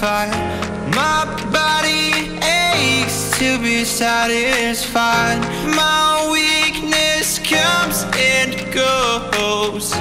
fight My body aches to be satisfied. My weakness comes and goes.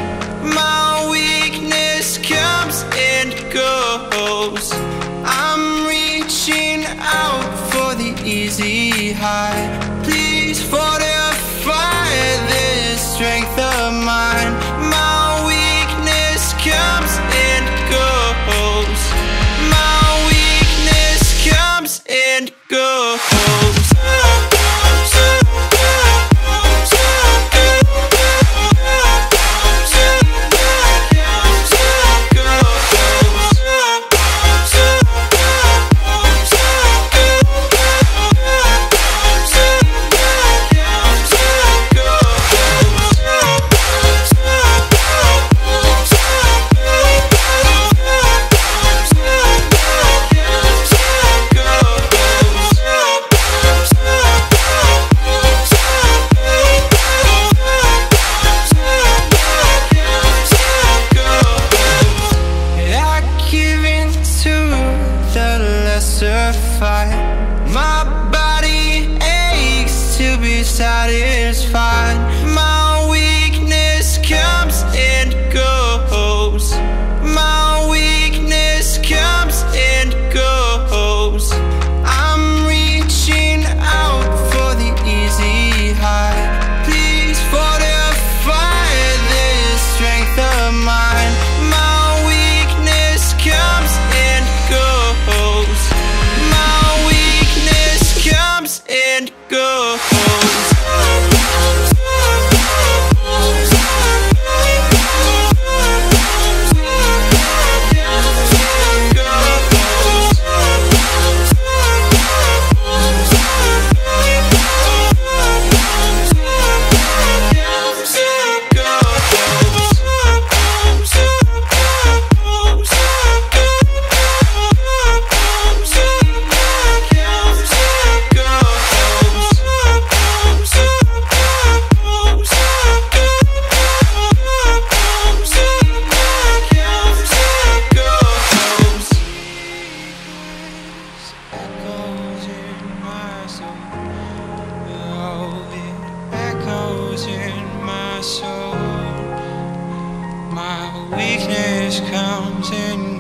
comes in